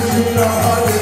Hare